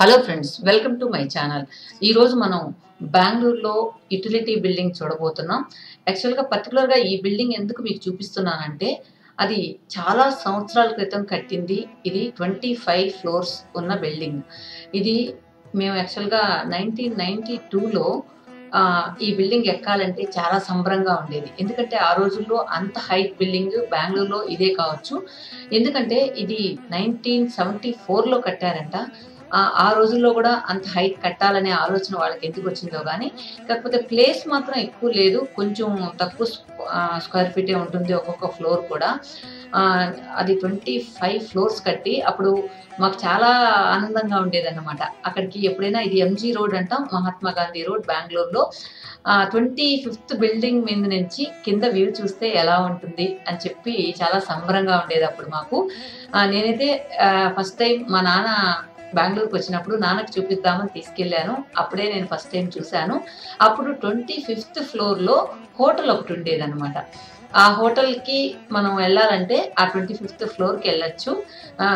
Hello friends welcome to my channel. ఈరోజు మనం బెంగళూరులో యుటిలిటీ బిల్డింగ్ చూడబోతున్నాం. యాక్చువల్గా పర్టికులర్గా ఈ బిల్డింగ్ ఎందుకు మీకు చూపిస్తున్నానంటే అది చాలా సంవత్సరాల క్రితం కట్టింది. ఇది ట్వంటీ ఫైవ్ ఫ్లోర్స్ ఉన్న బిల్డింగ్. ఇది మేము యాక్చువల్గా నైన్టీన్ నైన్టీ టూలో ఈ బిల్డింగ్ ఎక్కాలంటే చాలా సంబరంగా ఉండేది. ఎందుకంటే ఆ రోజుల్లో అంత హైట్ బిల్డింగ్ బెంగళూరులో ఇదే కావచ్చు. ఎందుకంటే ఇది నైన్టీన్ సెవెంటీ ఫోర్లో కట్టారంట. ఆ రోజుల్లో కూడా అంత హైట్ కట్టాలనే ఆలోచన వాళ్ళకి ఎందుకు వచ్చిందో కానీ కాకపోతే ప్లేస్ మాత్రం ఎక్కువ లేదు. కొంచెం తక్కువ స్క్వేర్ ఫీటే ఉంటుంది ఒక్కొక్క ఫ్లోర్ కూడా. అది ట్వంటీ ఫైవ్ ఫ్లోర్స్ కట్టి అప్పుడు మాకు చాలా ఆనందంగా ఉండేదన్నమాట. అక్కడికి ఎప్పుడైనా ఇది ఎంజీ రోడ్ అంటాం మహాత్మా గాంధీ రోడ్ బెంగళూరులో ట్వంటీ ఫిఫ్త్ బిల్డింగ్ మీద నుంచి కింద వ్యూ చూస్తే ఎలా ఉంటుంది అని చెప్పి చాలా సంబరంగా ఉండేది అప్పుడు మాకు. నేనైతే ఫస్ట్ టైం మా నాన్న బెంగళూరుకి వచ్చినప్పుడు నాన్నకు చూపిద్దామని తీసుకెళ్ళాను. అప్పుడే నేను ఫస్ట్ టైం చూశాను. అప్పుడు ట్వంటీ ఫిఫ్త్ ఫ్లోర్లో హోటల్ ఒకటి ఉండేదన్నమాట. ఆ హోటల్కి మనం వెళ్ళాలంటే ఆ ట్వంటీ ఫిఫ్త్ ఫ్లోర్కి వెళ్ళొచ్చు.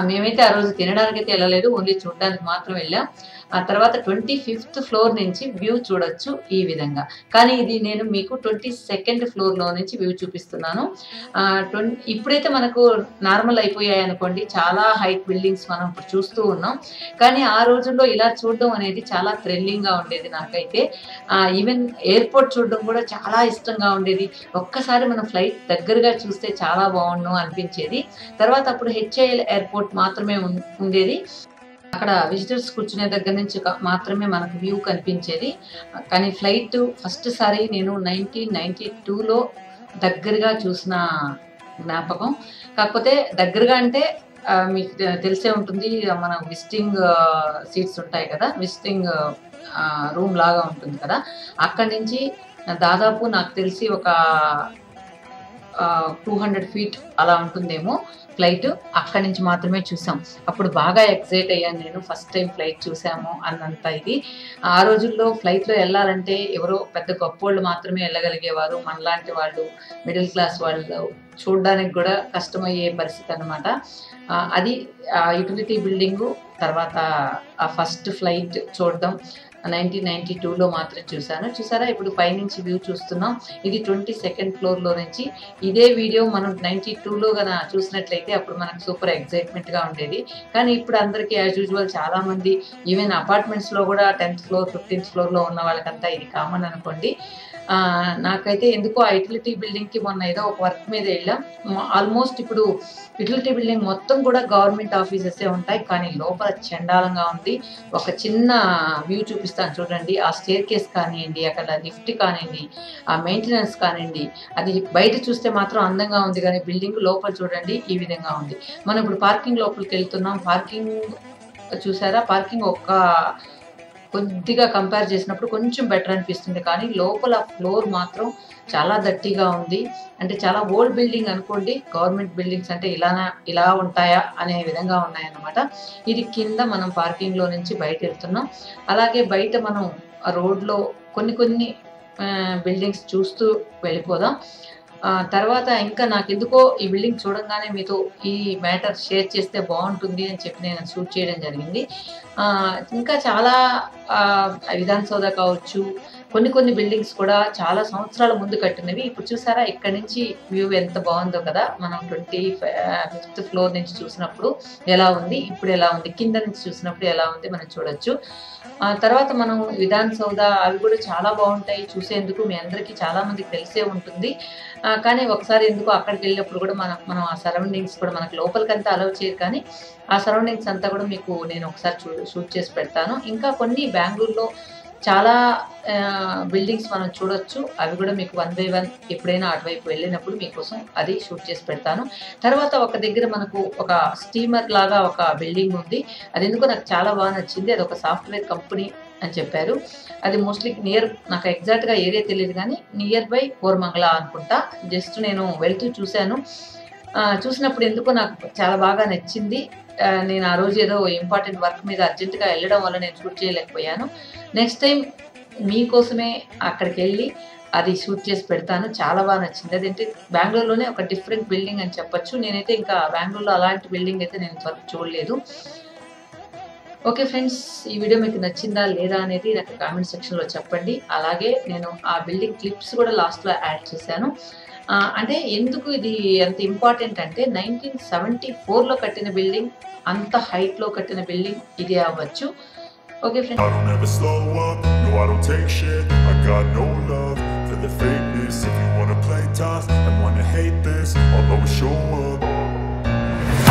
మేమైతే ఆ రోజు తినడానికి అయితే వెళ్ళలేదు ఓన్లీ చూడడానికి మాత్రం వెళ్ళాం. ఆ తర్వాత ట్వంటీ ఫిఫ్త్ ఫ్లోర్ నుంచి వ్యూ చూడొచ్చు ఈ విధంగా. కానీ ఇది నేను మీకు ట్వంటీ సెకండ్ ఫ్లోర్లో నుంచి వ్యూ చూపిస్తున్నాను. ఇప్పుడైతే మనకు నార్మల్ అయిపోయాయి అనుకోండి. చాలా హైట్ బిల్డింగ్స్ మనం ఇప్పుడు చూస్తూ ఉన్నాం. కానీ ఆ రోజుల్లో ఇలా చూడడం అనేది చాలా థ్రిల్లింగ్గా ఉండేది నాకైతే. ఈవెన్ ఎయిర్పోర్ట్ చూడడం కూడా చాలా ఇష్టంగా ఉండేది. ఒక్కసారి మనం ఫ్లైట్ దగ్గరగా చూస్తే చాలా బాగుండు అనిపించేది. తర్వాత అప్పుడు హెచ్ఐఎల్ ఎయిర్పోర్ట్ మాత్రమే ఉం- ఉండేది. అక్కడ విజిటర్స్ కూర్చునే దగ్గర నుంచి మాత్రమే మనకు వ్యూ కనిపించేది. కానీ ఫ్లైట్ ఫస్ట్ సారి నేను నైన్టీన్ నైన్టీ టూలో దగ్గరగా చూసిన జ్ఞాపకం. కాకపోతే దగ్గరగా అంటే మీకు తెలిసే ఉంటుంది మన విజిటింగ్ సీట్స్ ఉంటాయి కదా విజిటింగ్ రూమ్ లాగా ఉంటుంది కదా. అక్కడి నుంచి దాదాపు నాకు తెలిసి ఒక టూ హండ్రెడ్ ఫీట్ అలా ఉంటుందేమో. ఫ్లైట్ అక్కడి నుంచి మాత్రమే చూసాం. అప్పుడు బాగా ఎక్సైట్ అయ్యాను నేను. ఫస్ట్ టైం ఫ్లైట్ చూసాము అన్నంత ఇది. ఆ రోజుల్లో ఫ్లైట్లో వెళ్ళాలంటే ఎవరో పెద్ద గొప్పోళ్ళు మాత్రమే వెళ్ళగలిగేవారు. మనలాంటి వాళ్ళు మిడిల్ క్లాస్ వాళ్ళు చూడడానికి కూడా కష్టమయ్యే పరిస్థితి అనమాట అది యూటిలిటీ బిల్డింగు తర్వాత ఆ ఫస్ట్ ఫ్లైట్ చూడడం నైన్టీన్ నైన్టీ టూలో మాత్రం చూశాను. చూసారా? ఇప్పుడు పైనుంచి వ్యూ చూస్తున్నాం. ఇది ట్వంటీ సెకండ్ ఫ్లోర్లో నుంచి. ఇదే వీడియో మనం నైన్టీ టూలో గన చూసినట్లయితే అప్పుడు మనకు సూపర్ ఎగ్జైట్మెంట్గా ఉండేది. కానీ ఇప్పుడు అందరికీ యాజ్ యూజువల్ చాలా మంది ఈవెన్ అపార్ట్మెంట్స్లో కూడా టెన్త్ ఫ్లోర్ ఫిఫ్టీన్త్ ఫ్లోర్లో ఉన్న వాళ్ళకంతా ఇది కామన్ అనుకోండి. నాకైతే ఎందుకో ఆ యుటిలిటీ బిల్డింగ్కి మొన్న ఏదో ఒక వర్క్ మీద వెళ్ళాం. ఆల్మోస్ట్ ఇప్పుడు యుటిలిటీ బిల్డింగ్ మొత్తం కూడా గవర్నమెంట్ ఆఫీసెసే ఉంటాయి కానీ లోపల చండాలంగా ఉంది. ఒక చిన్న వ్యూ చూపిస్తాను చూడండి. ఆ స్టేర్ కేస్ కానివ్వండి అక్కడ లిఫ్ట్ కానివ్వండి ఆ మెయింటెనెన్స్ కానివ్వండి అది బయట చూస్తే మాత్రం అందంగా ఉంది కానీ బిల్డింగ్ లోపల చూడండి ఈ విధంగా ఉంది. మనం ఇప్పుడు పార్కింగ్ లోపలికి వెళ్తున్నాం. పార్కింగ్ చూసారా? పార్కింగ్ ఒక్క కొద్దిగా కంపేర్ చేసినప్పుడు కొంచెం బెటర్ అనిపిస్తుంది. కానీ లోపల ఫ్లోర్ మాత్రం చాలా దట్టిగా ఉంది. అంటే చాలా ఓల్డ్ బిల్డింగ్ అనుకోండి గవర్నమెంట్ బిల్డింగ్స్ అంటే ఇలానా ఇలా ఉంటాయా అనే విధంగా ఉన్నాయన్నమాట. ఇది కింద మనం పార్కింగ్లో నుంచి బయట వెళ్తున్నాం. అలాగే బయట మనం రోడ్లో కొన్ని కొన్ని బిల్డింగ్స్ చూస్తూ వెళ్ళిపోదాం. తర్వాత ఇంకా నాకు ఎందుకో ఈ బిల్డింగ్ చూడంగానే మీతో ఈ మ్యాటర్ షేర్ చేస్తే బాగుంటుంది అని చెప్పి నేను షూట్ చేయడం జరిగింది. ఇంకా చాలా విధాన విధాన్ సౌద కావచ్చు కొన్ని కొన్ని బిల్డింగ్స్ కూడా చాలా సంవత్సరాల ముందు కట్టినవి. ఇప్పుడు చూసారా ఇక్కడ నుంచి వ్యూ ఎంత బాగుందో కదా. మనం ట్వంటీ ఫిఫ్త్ ఫ్లోర్ నుంచి చూసినప్పుడు ఎలా ఉంది ఇప్పుడు ఎలా ఉంది కింద నుంచి చూసినప్పుడు ఎలా ఉంది మనం చూడొచ్చు. తర్వాత మనం విధాన్ సౌద అవి కూడా చాలా బాగుంటాయి. చూసేందుకు మీ అందరికీ చాలామందికి తెలిసే ఉంటుంది. కానీ ఒకసారి ఎందుకు అక్కడికి వెళ్ళినప్పుడు కూడా మనం మనం ఆ సరౌండింగ్స్ కూడా మనకు లోపలికంతా అలౌ చేయరు. కానీ ఆ సరౌండింగ్స్ అంతా కూడా మీకు నేను ఒకసారి చూ షూట్ చేసి పెడతాను. ఇంకా కొన్ని బెంగళూరులో చాలా బిల్డింగ్స్ మనం చూడొచ్చు. అవి కూడా మీకు వన్ బై వన్ ఎప్పుడైనా అటువైపు వెళ్ళినప్పుడు మీకోసం అది షూట్ చేసి పెడతాను. తర్వాత ఒక దగ్గర మనకు ఒక స్టీమర్ లాగా ఒక బిల్డింగ్ ఉంది. అది ఎందుకో నాకు చాలా బాగా నచ్చింది. అది ఒక సాఫ్ట్వేర్ కంపెనీ అని చెప్పారు. అది మోస్ట్లీ నియర్ నాకు ఎగ్జాక్ట్గా ఏరియా తెలియదు కానీ నియర్ బై కోరమంగళ అనుకుంటా. జస్ట్ నేను వెళ్తూ చూశాను. చూసినప్పుడు ఎందుకో నాకు చాలా బాగా నచ్చింది. నేను ఆ రోజు ఏదో ఇంపార్టెంట్ వర్క్ మీద అర్జెంటుగా వెళ్ళడం వల్ల నేను షూట్ చేయలేకపోయాను. నెక్స్ట్ టైం మీకోసమే అక్కడికి వెళ్ళి అది షూట్ చేసి పెడతాను. చాలా బాగా నచ్చింది. అదేంటి బెంగళూరులోనే ఒక డిఫరెంట్ బిల్డింగ్ అని చెప్పొచ్చు. నేనైతే ఇంకా బెంగళూరులో అలాంటి బిల్డింగ్ అయితే నేను ఇంతవరకు చూడలేదు. ఓకే ఫ్రెండ్స్ ఈ వీడియో మీకు నచ్చిందా లేదా అనేది నాకు కామెంట్ సెక్షన్లో చెప్పండి. అలాగే నేను ఆ బిల్డింగ్ క్లిప్స్ కూడా లాస్ట్లో యాడ్ చేశాను. అంటే ఎందుకు ఇది అంత ఇంపార్టెంట్ అంటే నైన్టీన్ సెవెంటీ ఫోర్లో కట్టిన బిల్డింగ్ అంత హైట్లో కట్టిన బిల్డింగ్ ఇది అవ్వచ్చు. Okay friends. The fakeness. If you wanna play tough and wanna hate this I'll always show up.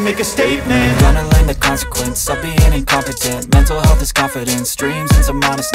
make a statement. Gonna learn the consequence of being incompetent. Mental health is confidence, dreams into modest